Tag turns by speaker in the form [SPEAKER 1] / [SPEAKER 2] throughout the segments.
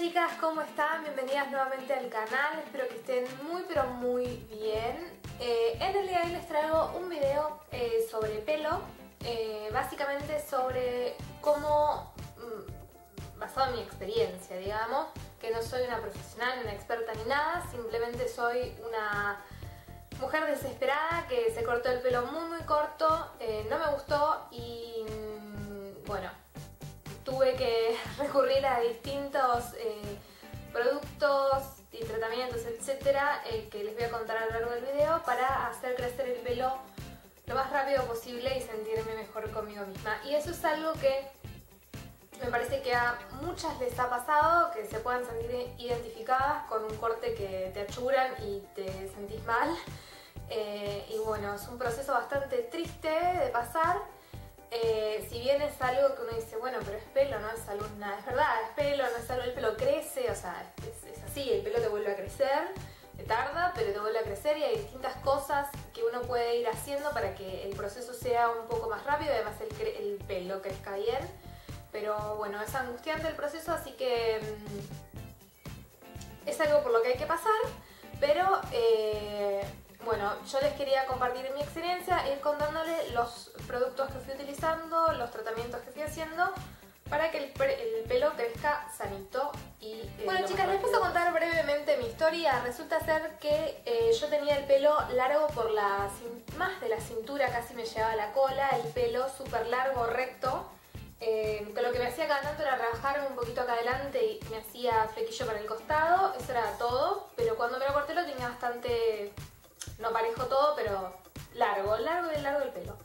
[SPEAKER 1] chicas, ¿cómo están? Bienvenidas nuevamente al canal, espero que estén muy pero muy bien. Eh, en de hoy les traigo un video eh, sobre pelo, eh, básicamente sobre cómo, mm, basado en mi experiencia, digamos, que no soy una profesional, una experta ni nada, simplemente soy una mujer desesperada que se cortó el pelo muy muy corto, no me gustó y mm, bueno, tuve que recurrir a distintos eh, productos y tratamientos, etcétera, eh, que les voy a contar a lo largo del video para hacer crecer el pelo lo más rápido posible y sentirme mejor conmigo misma. Y eso es algo que me parece que a muchas les ha pasado, que se puedan sentir identificadas con un corte que te achuran y te sentís mal. Eh, y bueno, es un proceso bastante triste de pasar eh, si bien es algo que uno dice, bueno, pero es pelo, no es salud, nada, es verdad, es pelo, no es salud, el pelo crece, o sea, es, así, el pelo te vuelve a crecer, te tarda, pero te vuelve a crecer y hay distintas cosas que uno puede ir haciendo para que el proceso sea un poco más rápido y además el, el pelo crezca bien. Pero bueno, es angustiante el proceso, así que mm, es algo por lo que hay que pasar, pero eh, bueno, yo les quería compartir mi experiencia, ir contándoles los productos que fui utilizando, los tratamientos que fui haciendo para que el, pelo crezca sanito y... Eh, bueno chicas, les paso a contar brevemente mi historia. Resulta ser que eh, yo tenía el pelo largo por la... más de la cintura, casi me llevaba la cola, el pelo súper largo, recto. Eh, lo que me hacía cada tanto era rebajarme un poquito acá adelante y me hacía flequillo para el costado, eso era todo. Pero cuando me lo corté lo tenía bastante no parejo todo, pero largo, largo y largo el pelo.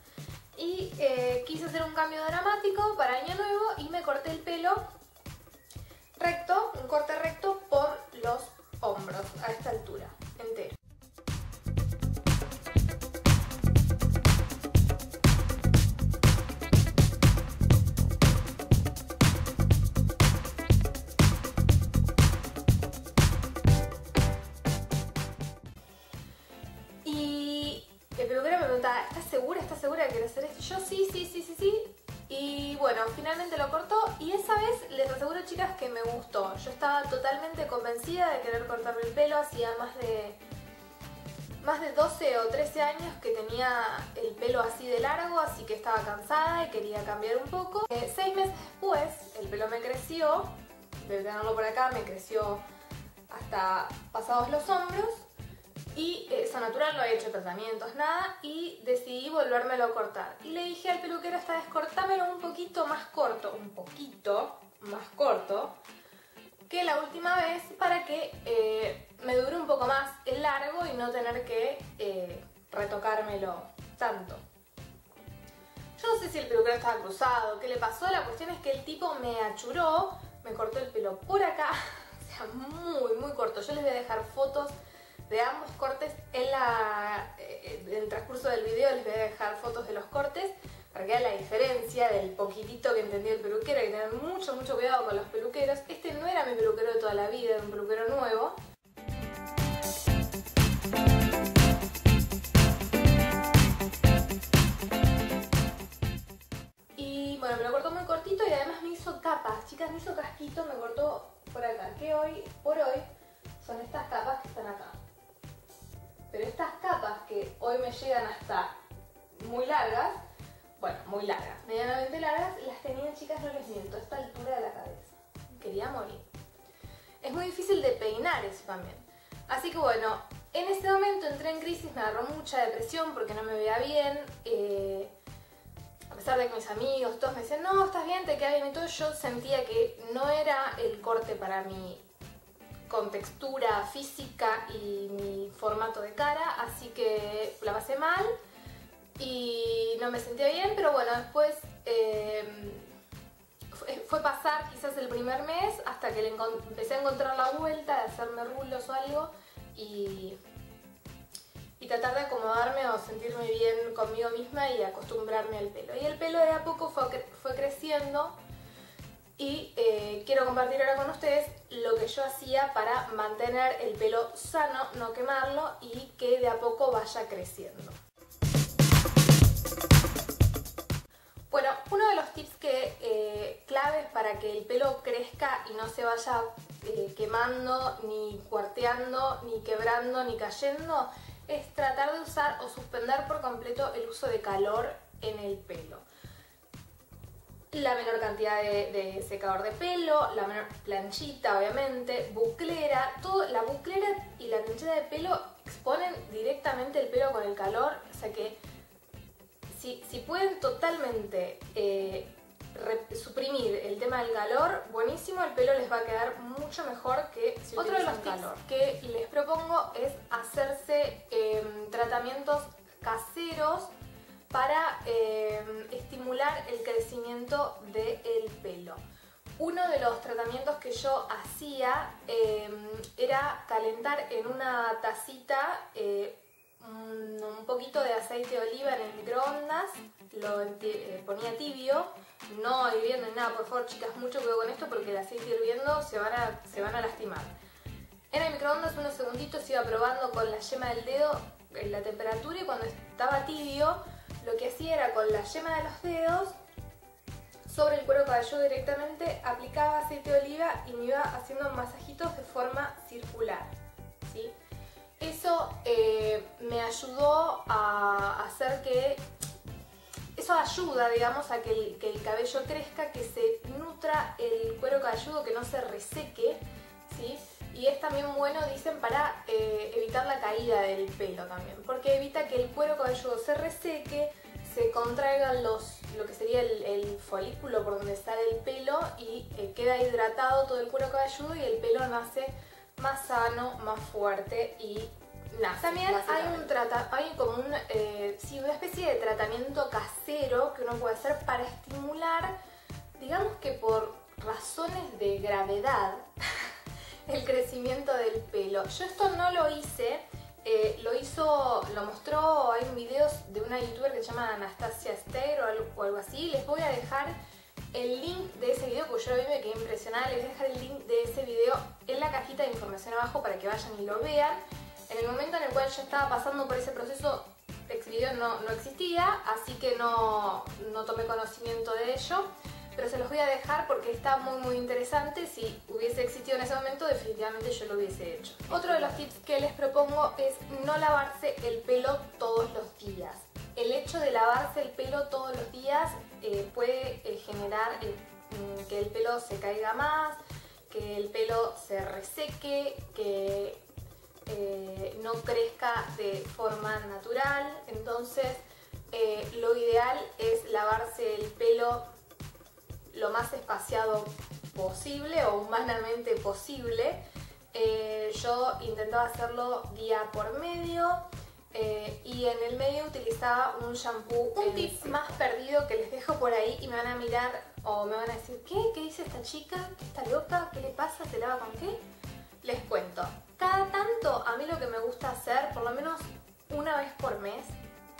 [SPEAKER 1] Y eh, quise hacer un cambio dramático para año nuevo y me corté el pelo recto, un corte recto por los hombros a esta altura, entero. Acá me creció hasta pasados los hombros y eso natural, no había hecho tratamientos, nada, y decidí volvérmelo a cortar. Y le dije al peluquero esta vez, cortámelo un poquito más corto, un poquito más corto, que la última vez para que eh, me dure un poco más el largo y no tener que eh, retocármelo tanto. Yo no sé si el peluquero estaba cruzado, qué le pasó, la cuestión es que el tipo me achuró, me cortó el pelo por acá, o sea, muy, muy corto. Yo les voy a dejar fotos de ambos cortes en, la, eh, en el transcurso del video les voy a dejar fotos de los cortes para que vean la diferencia del poquitito que entendió el peluquero, hay que tener mucho, mucho cuidado con los peluqueros. Este no era mi peluquero de toda la vida, era un peluquero nuevo. Hizo casquito, me cortó por acá, que hoy, por hoy, son estas capas que están acá. Pero estas capas que hoy me llegan hasta muy largas, bueno, muy largas, medianamente largas, las tenía chicas, no les miento, a esta altura de la cabeza. Quería morir. Es muy difícil de peinar eso también. Así que bueno, en ese momento entré en crisis, me agarró mucha depresión porque no me veía bien. Eh, a pesar de que mis amigos, todos me decían, no, estás bien, te queda bien y todo, yo sentía que no era el corte para mí con textura física y mi formato de cara, así que la pasé mal y no me sentía bien, pero bueno, después em, fue pasar quizás el primer mes hasta que empecé a encontrar la vuelta de hacerme rulos o algo y, tratar de acomodarme o sentirme bien conmigo misma y acostumbrarme al pelo. Y el pelo de a poco fue, fue creciendo y eh, quiero compartir ahora con ustedes lo que yo hacía para mantener el pelo sano, no quemarlo y que de a poco vaya creciendo. Bueno, uno de los tips que eh, claves para que el pelo crezca y no se vaya eh, quemando, ni cuarteando, ni quebrando, ni cayendo, es tratar de usar o suspender por completo el uso de calor en el pelo. La menor cantidad de, secador de pelo, la menor planchita obviamente, buclera, todo, la buclera y la planchita de pelo exponen directamente el pelo con el calor, o sea que si, pueden totalmente eh, suprimir el tema del calor, buenísimo, el pelo les va a quedar mucho mejor que si Otro de los calor. que les propongo es hacerse em, tratamientos caseros para em, estimular el crecimiento del pelo. Uno de los tratamientos que yo hacía em, era calentar en una tacita eh, un, poquito de aceite de oliva en el microondas, lo eh, ponía tibio, no hirviendo ni nada, por favor chicas, mucho cuidado con esto porque el aceite hirviendo se van a, se van a lastimar. En el microondas unos segunditos iba probando con la yema del dedo la temperatura y cuando estaba tibio lo que hacía era con la yema de los dedos sobre el cuero cabelludo directamente aplicaba aceite de oliva y me iba haciendo masajitos de forma circular. Eso eh, me ayudó a hacer que eso ayuda, digamos, a que el, cabello crezca, que se nutra el cuero cabelludo, que no se reseque, ¿sí? Y es también bueno, dicen, para eh, evitar la caída del pelo también, porque evita que el cuero cabelludo se reseque, se contraigan los, lo que sería el, folículo por donde sale el pelo y eh, queda hidratado todo el cuero cabelludo y el pelo nace más sano, más fuerte y también hay un trata hay como un, eh, una especie de tratamiento casero que uno puede hacer para estimular, digamos que por razones de gravedad, el crecimiento del pelo. Yo esto no lo hice, eh, lo hizo, lo mostró, hay un video de una youtuber que se llama Anastasia Steyr o algo, o algo así. Les voy a dejar el link de ese video, porque yo lo vi me quedé impresionada. Les voy a dejar el link de ese video en la cajita de información abajo para que vayan y lo vean. En el momento en el cual yo estaba pasando por ese proceso, Xvideo no, no existía, así que no, no tomé conocimiento de ello pero se los voy a dejar porque está muy muy interesante. Si hubiese existido en ese momento, definitivamente yo lo hubiese hecho. Otro de los tips que les propongo es no lavarse el pelo todos los días. El hecho de lavarse el pelo todos los días eh, puede eh, generar eh, mm, que el pelo se caiga más, que el pelo se reseque, que no crezca de forma natural. Entonces lo ideal es lavarse el pelo lo más espaciado posible o humanamente posible. Yo intentaba hacerlo día por medio y en el medio utilizaba un shampoo. Un tip más perdido que les dejo por ahí y me van a mirar o me van a decir ¿qué? ¿Qué dice esta chica? ¿Qué está loca? ¿Qué le pasa? ¿Se lava con qué? Les cuento. Cada tanto a mí lo que me gusta hacer, por lo menos una vez por mes,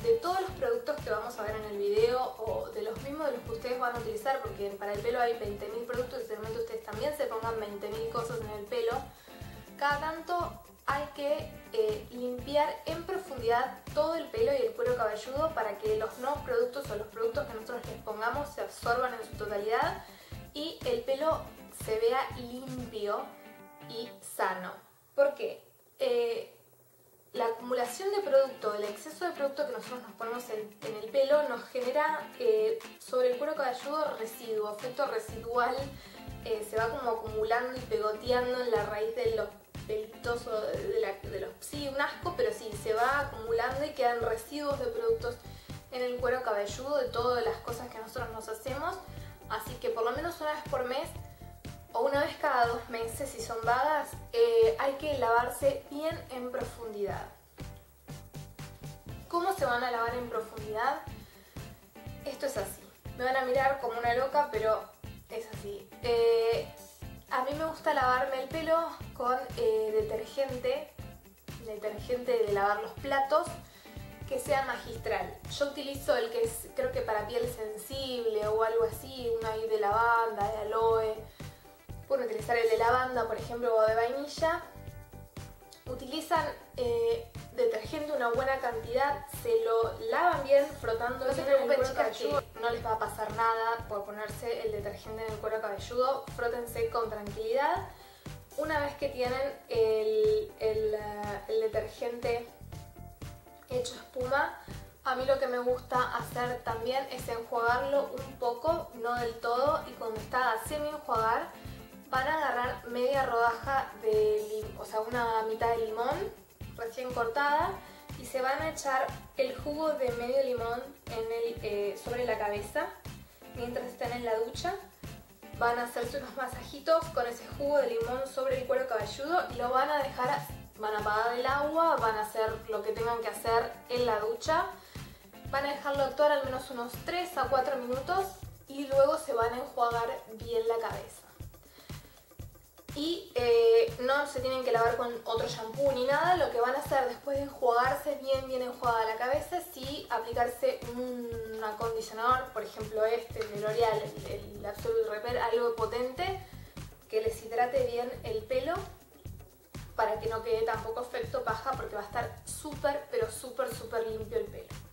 [SPEAKER 1] de todos los productos que vamos a ver en el video o de los mismos de los que ustedes van a utilizar, porque para el pelo hay 20.000 productos y seguramente ustedes también se pongan 20.000 cosas en el pelo, cada tanto hay que eh, limpiar en profundidad todo el pelo y el cuero cabelludo para que los nuevos productos o los productos que nosotros les pongamos se absorban en su totalidad y el pelo se vea limpio y sano. Porque eh, la acumulación de producto, el exceso de producto que nosotros nos ponemos en, el pelo nos genera eh, sobre el cuero cabelludo residuo, efecto residual, eh, se va como acumulando y pegoteando en la raíz de los pelitos de, de los... Sí, un asco, pero sí, se va acumulando y quedan residuos de productos en el cuero cabelludo de todas las cosas que nosotros nos hacemos. Así que por lo menos una vez por mes o una vez cada dos meses si son vagas, eh, hay que lavarse bien en profundidad. ¿Cómo se van a lavar en profundidad? Esto es así. Me van a mirar como una loca, pero es así. Eh, a mí me gusta lavarme el pelo con eh, detergente, detergente de lavar los platos, que sea magistral. Yo utilizo el que es, creo que para piel sensible o algo así, uno ahí de lavanda, de aloe, Pueden utilizar el de lavanda, por ejemplo, o de vainilla. Utilizan eh, detergente una buena cantidad, se lo lavan bien frotando. No se preocupen chicas que no les va a pasar nada por ponerse el detergente en el cuero cabelludo. Frótense con tranquilidad. una vez que tienen el, el, el detergente hecho espuma, a mí lo que me gusta hacer también es enjuagarlo un poco, no del todo, y cuando está a semi enjuagar, van a agarrar media rodaja de o sea, una mitad de limón recién cortada y se van a echar el jugo de medio limón en el, eh, sobre la cabeza mientras están en la ducha. Van a hacerse unos masajitos con ese jugo de limón sobre el cuero cabelludo y lo van a dejar, van a apagar el agua, van a hacer lo que tengan que hacer en la ducha. Van a dejarlo actuar al menos unos 3 a 4 minutos y luego se van a enjuagar bien la cabeza y eh, no se tienen que lavar con otro shampoo ni nada. Lo que van a hacer después de enjuagarse bien, bien enjuagada la cabeza, sí aplicarse un acondicionador, por ejemplo este de L'Oreal, el, el Absolute Repair, algo potente, que les hidrate bien el pelo para que no quede tampoco efecto paja porque va a estar súper, pero súper, súper limpio el pelo.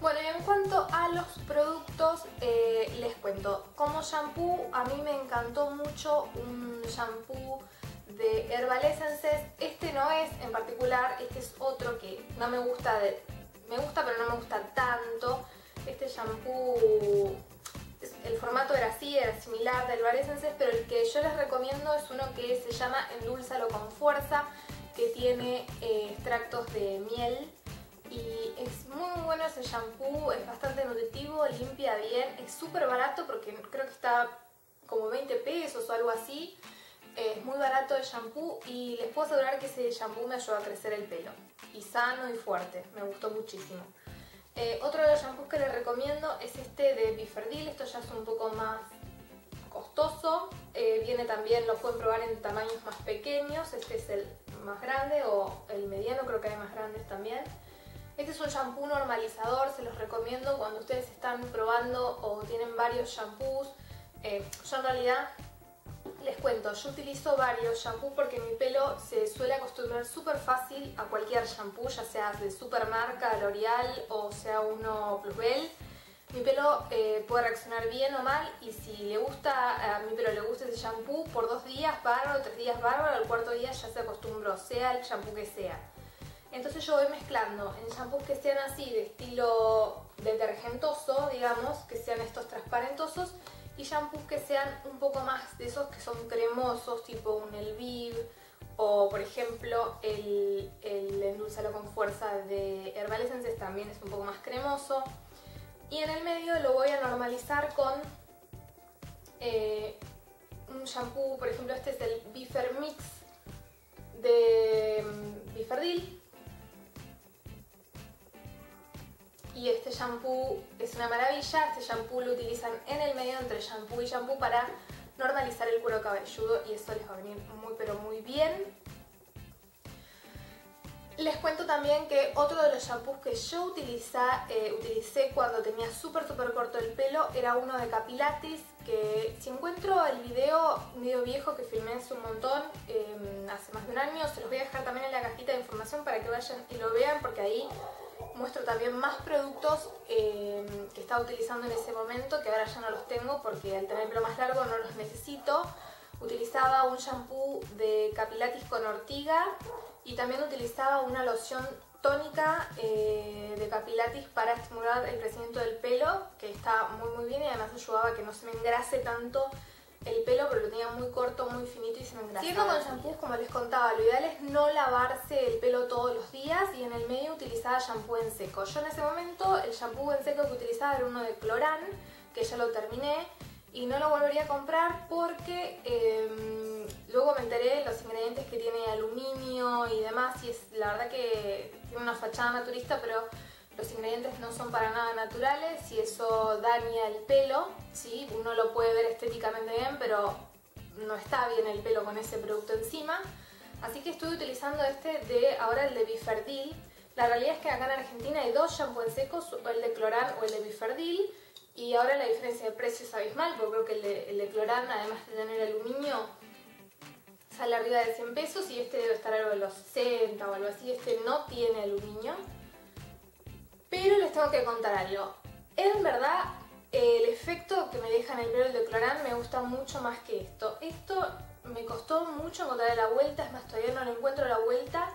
[SPEAKER 1] Bueno, y en cuanto a los productos, eh, les cuento. Como shampoo, a mí me encantó mucho un shampoo de Herbal Essences. Este no es en particular, este es otro que no me gusta, me gusta pero no me gusta tanto. Este shampoo, el formato era así, era similar de Herbal Essences, pero el que yo les recomiendo es uno que se llama Endulzalo con Fuerza, que tiene eh, extractos de miel y es muy bueno ese shampoo, es bastante nutritivo, limpia bien, es súper barato porque creo que está como 20 pesos o algo así. Es muy barato el shampoo y les puedo asegurar que ese shampoo me ayuda a crecer el pelo. Y sano y fuerte, me gustó muchísimo. Eh, otro de los shampoos que les recomiendo es este de Biferdil, esto ya es un poco más costoso. Eh, viene también, lo pueden probar en tamaños más pequeños, este es el más grande o el mediano, creo que hay más grandes también. Este es un shampoo normalizador, se los recomiendo cuando ustedes están probando o tienen varios shampoos. Eh, yo en realidad les cuento, yo utilizo varios shampoos porque mi pelo se suele acostumbrar súper fácil a cualquier shampoo, ya sea de supermarca, L'Oreal o sea uno Plusbel. Mi pelo eh, puede reaccionar bien o mal y si le gusta, a mi pelo le gusta ese shampoo, por dos días bárbaro, tres días bárbaro, al cuarto día ya se acostumbró, sea el shampoo que sea. Entonces yo voy mezclando en shampoos que sean así, de estilo detergentoso, digamos, que sean estos transparentosos, y shampoos que sean un poco más de esos que son cremosos, tipo un Elviv, o por ejemplo el, el Endulzalo con Fuerza de Herbal Essences también es un poco más cremoso. Y en el medio lo voy a normalizar con eh, un shampoo, por ejemplo este es el Bifer Mix de mm, Biferdil y este shampoo es una maravilla. Este shampoo lo utilizan en el medio entre shampoo y shampoo para normalizar el cuero cabelludo y eso les va a venir muy pero muy bien. Les cuento también que otro de los shampoos que yo eh, utilicé cuando tenía súper súper corto el pelo era uno de Capilatis que si encuentro el video medio viejo que filmé hace un montón, em, hace más de un año, se los voy a dejar también en la cajita de información para que vayan y lo vean porque ahí muestro también más productos eh, que estaba utilizando en ese momento, que ahora ya no los tengo porque al tener el pelo más largo no los necesito. Utilizaba un shampoo de Capilatis con ortiga y también utilizaba una loción tónica eh, de Capilatis para estimular el crecimiento del pelo, que está muy muy bien y además ayudaba a que no se me engrase tanto el pelo, pero lo tenía muy corto, muy finito y se me engrasaba. Siguiendo con shampoos, como les contaba, lo ideal es no lavarse el pelo todos los días y en el medio utilizaba shampoo en seco. Yo en ese momento el shampoo en seco que utilizaba era uno de Cloran, que ya lo terminé y no lo volvería a comprar porque em, luego me enteré los ingredientes que tiene aluminio y demás y es la verdad que tiene una fachada naturista, pero los ingredientes no son para nada naturales y eso daña el pelo, ¿sí? uno lo puede ver estéticamente bien, pero no está bien el pelo con ese producto encima. Así que estoy utilizando este de ahora el de Biferdil. La realidad es que acá en Argentina hay dos shampoos secos, el de Cloran o el de Biferdil. Y ahora la diferencia de precio es abismal, porque creo que el de, el de Cloran, además de tener aluminio, sale arriba de 100 pesos y este debe estar algo de los 60 o algo así. Este no tiene aluminio. Pero les tengo que contar algo. En verdad, el efecto que me deja en el pelo el decloran me gusta mucho más que esto. Esto me costó mucho encontrar la vuelta, es más, todavía no le encuentro la vuelta.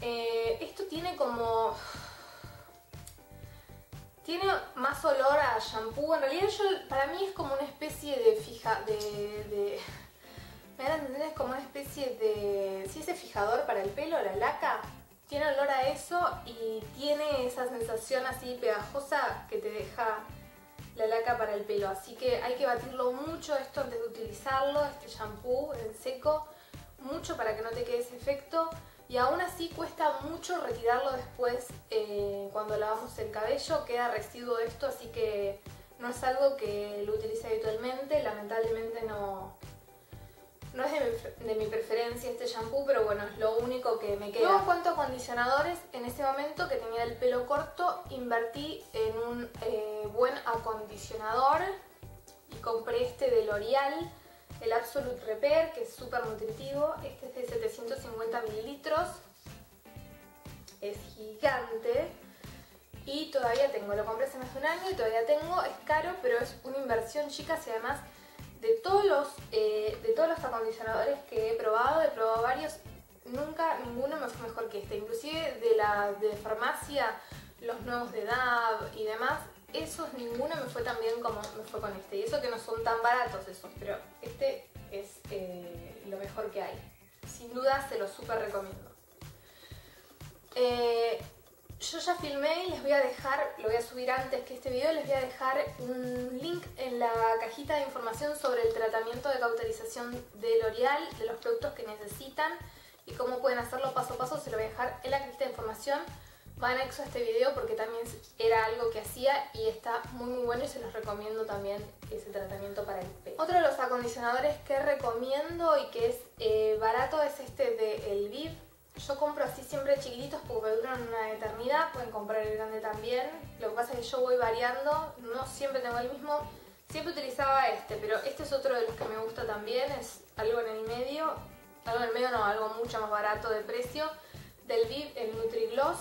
[SPEAKER 1] Eh, esto tiene como... Tiene más olor a shampoo. En realidad para mí es como una especie de fija... ¿Me dan entender? Es como una especie de... Si ese fijador para el pelo, la laca, tiene olor a eso y tiene esa sensación así pegajosa que te deja la laca para el pelo. Así que hay que batirlo mucho esto antes de utilizarlo, este shampoo en seco, mucho para que no te quede ese efecto. Y aún así cuesta mucho retirarlo después eh, cuando lavamos el cabello, queda residuo esto, así que no es algo que lo utilice habitualmente, lamentablemente no, no es de mi, preferencia este shampoo, pero bueno, es lo único que me queda. Luego, en cuanto a acondicionadores, en ese momento que tenía el pelo corto, invertí en un eh, buen acondicionador y compré este de L'Oreal, el Absolute Repair, que es súper nutritivo. Este es de 750 mililitros, es gigante. Y todavía tengo, lo compré hace más de un año y todavía tengo, es caro, pero es una inversión, chicas, y además de todos los, eh, de todos los acondicionadores que he probado, he probado varios, nunca ninguno me fue mejor que este. Inclusive de la de farmacia, los nuevos de DAB y demás, esos ninguno me fue tan bien como me fue con este. Y eso que no son tan baratos esos, pero este es eh, lo mejor que hay. Sin duda se lo súper recomiendo. Eh, yo ya filmé y les voy a dejar, lo voy a subir antes que este video, les voy a dejar un link en la cajita de información sobre el tratamiento de cauterización de L'Oreal, de los productos que necesitan y cómo pueden hacerlo paso a paso, se lo voy a dejar en la cajita de información. Va anexo a este video porque también era algo que hacía y está muy muy bueno y se los recomiendo también ese tratamiento para el pelo. Otro de los acondicionadores que recomiendo y que es eh, barato es este de El Viv yo compro así siempre chiquititos porque duran una eternidad, pueden comprar el grande también. Lo que pasa es que yo voy variando, no siempre tengo el mismo. Siempre utilizaba este, pero este es otro de los que me gusta también, es algo en el medio, algo en el medio no, algo mucho más barato de precio, del Viv, el Nutri-Gloss,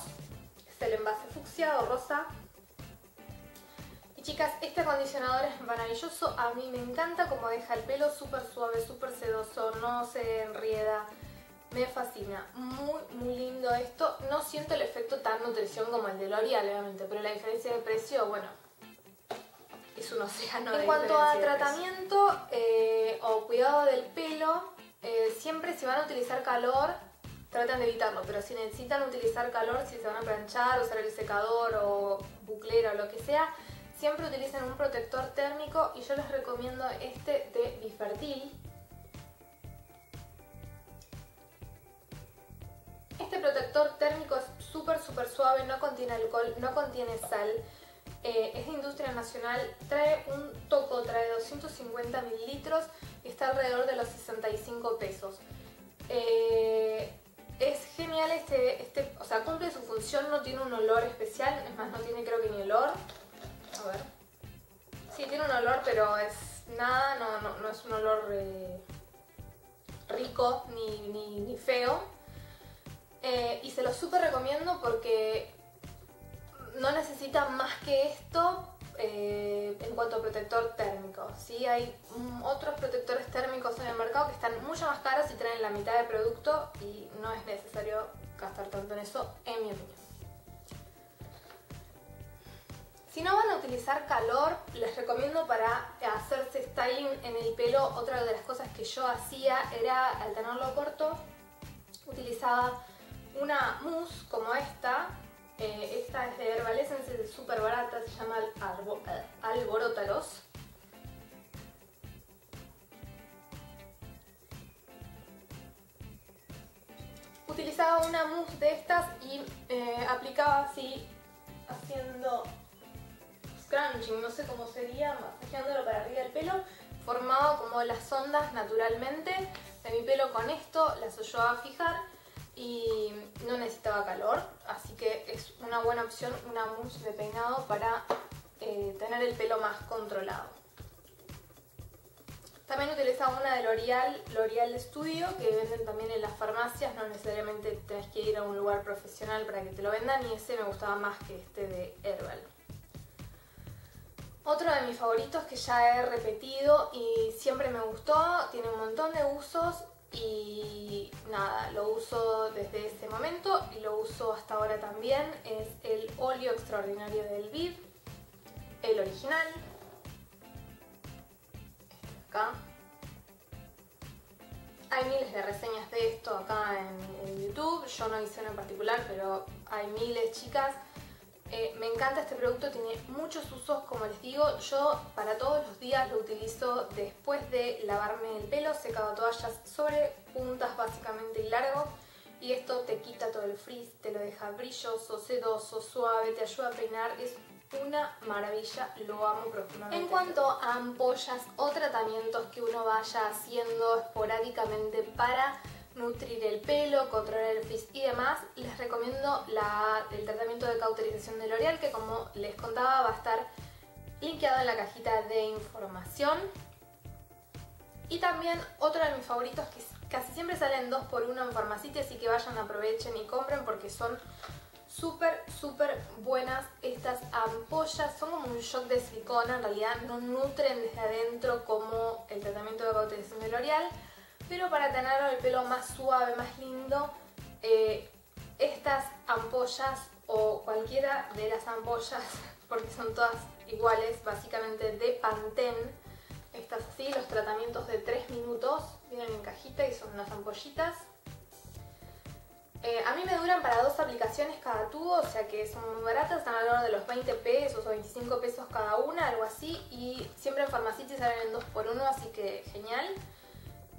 [SPEAKER 1] es el envase fucsia o rosa. Y chicas, este acondicionador es maravilloso, a mí me encanta como deja el pelo súper suave, súper sedoso, no se enrieda. Me fascina, muy muy lindo esto. No siento el efecto tan nutrición como el de L'Oreal, obviamente, pero la diferencia de precio, bueno, es un océano en En cuanto a tratamiento eh, o cuidado del pelo, eh, siempre si van a utilizar calor, tratan de evitarlo, pero si necesitan utilizar calor, si se van a planchar, usar el secador o buclera o lo que sea, siempre utilicen un protector térmico y yo les recomiendo este de Bifertil suave, no contiene alcohol, no contiene sal. Eh, es de industria nacional, trae un toco, trae 250 mililitros y está alrededor de los 65 pesos. Eh, es genial este, este, o sea, cumple su función, no tiene un olor especial, es más, no tiene creo que ni olor. A ver. Sí, tiene un olor, pero es nada, no, es un olor eh, rico ni feo. Eh, y se lo súper recomiendo porque no necesita más que esto eh, en cuanto a protector térmico. ¿sí? Hay otros protectores térmicos en el mercado que están mucho más caros y traen la mitad de producto y no es necesario gastar tanto en eso, en mi opinión. Si no van a utilizar calor, les recomiendo para hacerse styling en el pelo, otra de las cosas que yo hacía era, al tenerlo corto, utilizaba una mousse como esta. Eh, esta es de Herbal Essence, es súper barata, se llama Alborótalos. Utilizaba una mousse de estas y eh, aplicaba así, haciendo scrunching, no sé cómo sería, masajeándolo para arriba del pelo, formaba como las ondas naturalmente de mi pelo con esto, las ayudaba a fijar y no necesitaba calor, así que es una buena opción una mousse de peinado para eh, tener el pelo más controlado. También utilizaba una de L'Oreal, L'Oreal Studio, que venden también en las farmacias, no necesariamente tenés que ir a un lugar profesional para que te lo vendan y ese me gustaba más que este de Herbal. Otro de mis favoritos que ya he repetido y siempre me gustó, tiene un montón de usos y nada, lo uso desde ese momento y lo uso hasta ahora también, es el óleo extraordinario del Viv, el original, este acá. Hay miles de reseñas de esto acá en, en YouTube, yo no hice una en particular, pero hay miles chicas. Eh, me encanta este producto, tiene muchos usos, como les digo, yo para todos los días lo utilizo después de lavarme el pelo, secado toallas sobre puntas básicamente y largo. Y esto te quita todo el frizz, te lo deja brilloso, sedoso, suave, te ayuda a peinar, es una maravilla, lo amo profundamente. En cuanto a ampollas o tratamientos que uno vaya haciendo esporádicamente para nutrir el pelo, controlar el frizz y demás, les recomiendo el tratamiento de cauterización de L'Oreal que como les contaba va a estar linkeado en la cajita de información. Y también otro de mis favoritos que casi siempre salen dos por uno en Farmacity, así que vayan, aprovechen y compren porque son súper, súper buenas estas ampollas. Son como un shock de silicona, en realidad no nutren desde adentro como el tratamiento de cauterización de L'Oreal pero para tener el pelo más suave, más lindo, eh, estas ampollas o cualquiera de las ampollas, porque son todas iguales, básicamente de Pantene, estas así, los tratamientos de 3 minutos, vienen en cajita y son unas ampollitas. Eh, a mí me duran para dos aplicaciones cada tubo, o sea que son muy baratas, están alrededor de los 20 pesos o 25 pesos cada una, algo así, y siempre en Farmacity salen en 2x1, así que genial.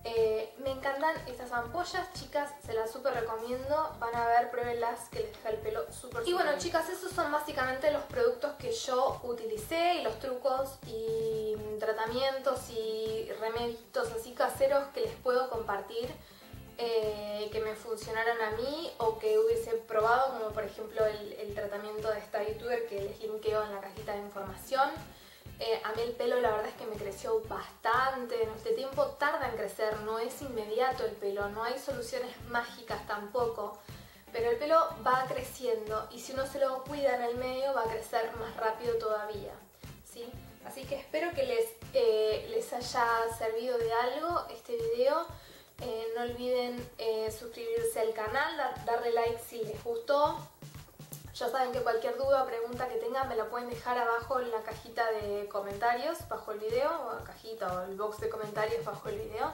[SPEAKER 1] Eh, me encantan estas ampollas, chicas, se las súper recomiendo. Van a ver, pruébenlas que les deja el pelo súper Y bueno, chicas, esos son básicamente los productos que yo utilicé y los trucos y tratamientos y remedios así caseros que les puedo compartir. Eh, que me funcionaron a mí o que hubiese probado, como por ejemplo el, el tratamiento de esta youtuber que les linkeo en la cajita de información. Eh, a mí el pelo la verdad es que me creció bastante, en este tiempo tarda en crecer, no es inmediato el pelo, no hay soluciones mágicas tampoco, pero el pelo va creciendo y si uno se lo cuida en el medio va a crecer más rápido todavía. ¿sí? Así que espero que les, eh, les haya servido de algo este video. Eh, no olviden suscribirse al canal, darle like si les gustó, ya saben que cualquier duda o pregunta que tengan me la pueden dejar abajo en la cajita de comentarios bajo el video, o la cajita o el box de comentarios bajo el video.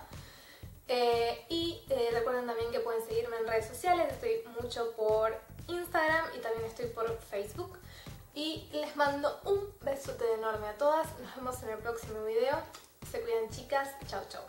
[SPEAKER 1] Eh, y eh, recuerden también que pueden seguirme en redes sociales, estoy mucho por Instagram y también estoy por Facebook. Y les mando un besote enorme a todas, nos vemos en el próximo video. Se cuidan chicas, chao chao.